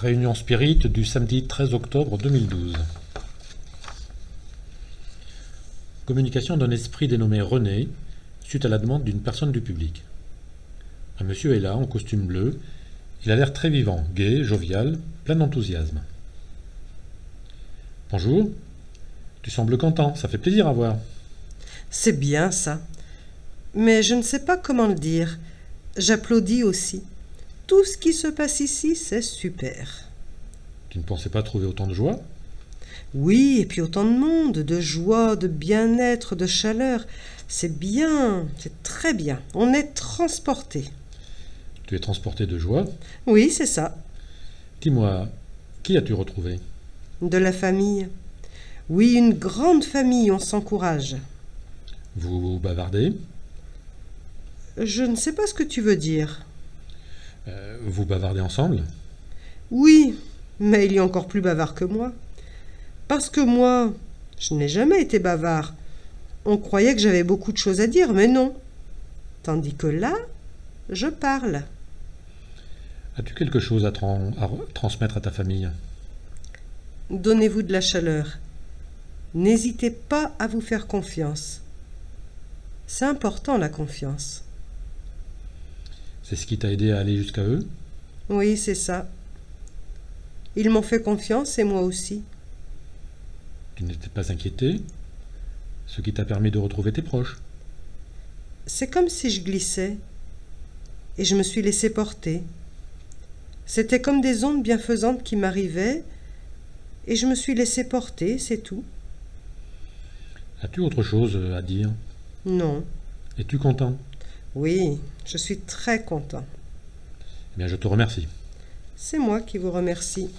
Réunion Spirit du samedi 13 octobre 2012. Communication d'un esprit dénommé René, suite à la demande d'une personne du public. Un monsieur est là, en costume bleu. Il a l'air très vivant, gai, jovial, plein d'enthousiasme. Bonjour. Tu sembles content, ça fait plaisir à voir. C'est bien ça. Mais je ne sais pas comment le dire. J'applaudis aussi. Tout ce qui se passe ici, c'est super. Tu ne pensais pas trouver autant de joie? Oui, et puis autant de monde, de joie, de bien-être, de chaleur. C'est bien, c'est très bien. On est transporté. Tu es transporté de joie? Oui, c'est ça. Dis-moi, qui as-tu retrouvé? De la famille. Oui, une grande famille, on s'encourage. Vous, bavardez? Je ne sais pas ce que tu veux dire. Euh, Vous bavardez ensemble Oui, mais il y a encore plus bavard que moi. Parce que moi, je n'ai jamais été bavard. On croyait que j'avais beaucoup de choses à dire, mais non. Tandis que là, je parle. As-tu quelque chose à, tran- à re- transmettre à ta famille? Donnez-vous de la chaleur. N'hésitez pas à vous faire confiance. C'est important la confiance. C'est ce qui t'a aidé à aller jusqu'à eux Oui, c'est ça. Ils m'ont fait confiance et moi aussi. Tu n'étais pas inquiété? Ce qui t'a permis de retrouver tes proches C'est comme si je glissais et je me suis laissé porter. C'était comme des ondes bienfaisantes qui m'arrivaient et je me suis laissé porter, c'est tout. As-tu autre chose à dire? Non. Es-tu content? Oui, je suis très content. Eh bien, je te remercie. C'est moi qui vous remercie.